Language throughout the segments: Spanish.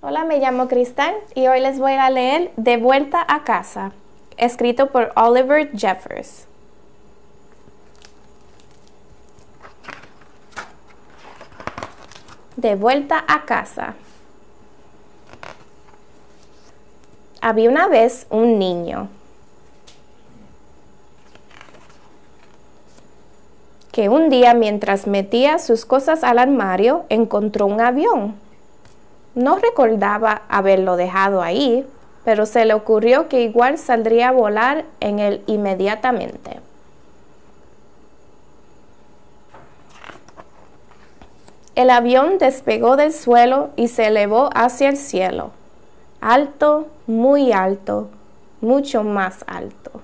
Hola, me llamo Cristal y hoy les voy a leer De vuelta a casa, escrito por Oliver Jeffers. De vuelta a casa. Había una vez un niño que un día mientras metía sus cosas al armario encontró un avión. No recordaba haberlo dejado ahí, pero se le ocurrió que igual saldría a volar en él inmediatamente. El avión despegó del suelo y se elevó hacia el cielo, alto, muy alto, mucho más alto.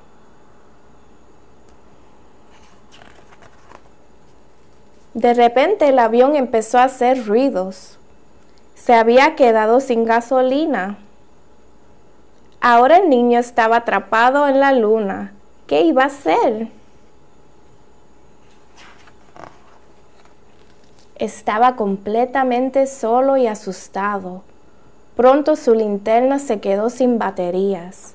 De repente el avión empezó a hacer ruidos. Se había quedado sin gasolina. Ahora el niño estaba atrapado en la luna. ¿Qué iba a hacer? Estaba completamente solo y asustado. Pronto su linterna se quedó sin baterías.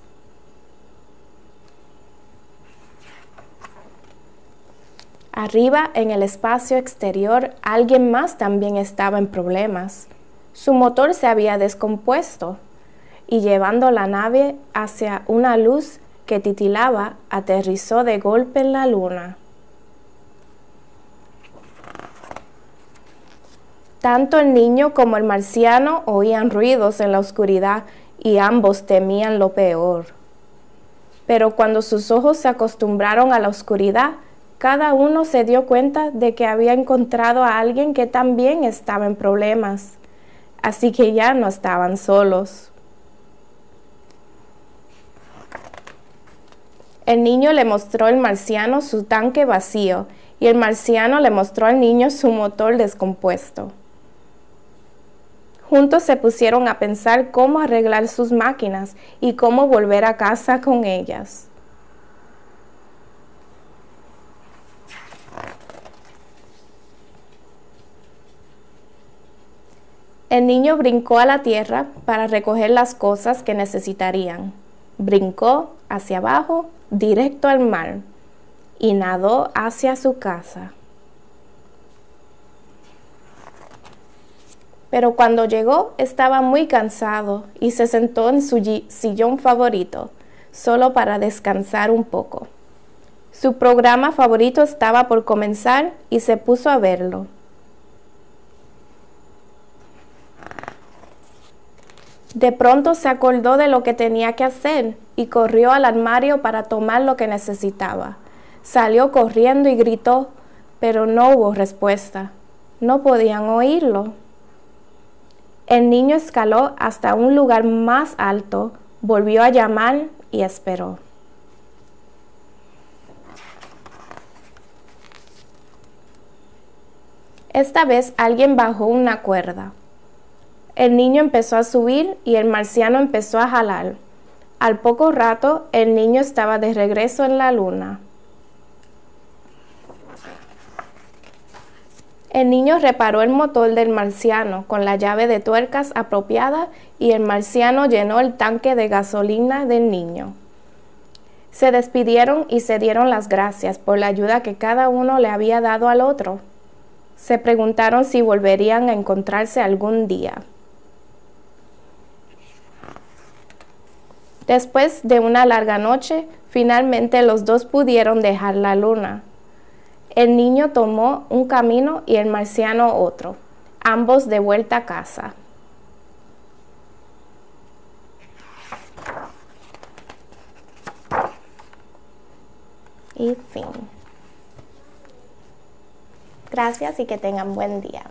Arriba, en el espacio exterior, alguien más también estaba en problemas. Su motor se había descompuesto y llevando la nave hacia una luz que titilaba, aterrizó de golpe en la luna. Tanto el niño como el marciano oían ruidos en la oscuridad y ambos temían lo peor. Pero cuando sus ojos se acostumbraron a la oscuridad, cada uno se dio cuenta de que había encontrado a alguien que también estaba en problemas, así que ya no estaban solos. El niño le mostró al marciano su tanque vacío y el marciano le mostró al niño su motor descompuesto. Juntos se pusieron a pensar cómo arreglar sus máquinas y cómo volver a casa con ellas. El niño brincó a la tierra para recoger las cosas que necesitarían. Brincó hacia abajo, directo al mar, y nadó hacia su casa. Pero cuando llegó estaba muy cansado y se sentó en su sillón favorito, solo para descansar un poco. Su programa favorito estaba por comenzar y se puso a verlo. De pronto se acordó de lo que tenía que hacer y corrió al armario para tomar lo que necesitaba. Salió corriendo y gritó, pero no hubo respuesta. No podían oírlo. El niño escaló hasta un lugar más alto, volvió a llamar y esperó. Esta vez alguien bajó una cuerda. El niño empezó a subir y el marciano empezó a jalar. Al poco rato, el niño estaba de regreso en la luna. El niño reparó el motor del marciano con la llave de tuercas apropiada y el marciano llenó el tanque de gasolina del niño. Se despidieron y se dieron las gracias por la ayuda que cada uno le había dado al otro. Se preguntaron si volverían a encontrarse algún día. Después de una larga noche, finalmente los dos pudieron dejar la luna. El niño tomó un camino y el marciano otro, ambos de vuelta a casa. Y fin. Gracias y que tengan buen día.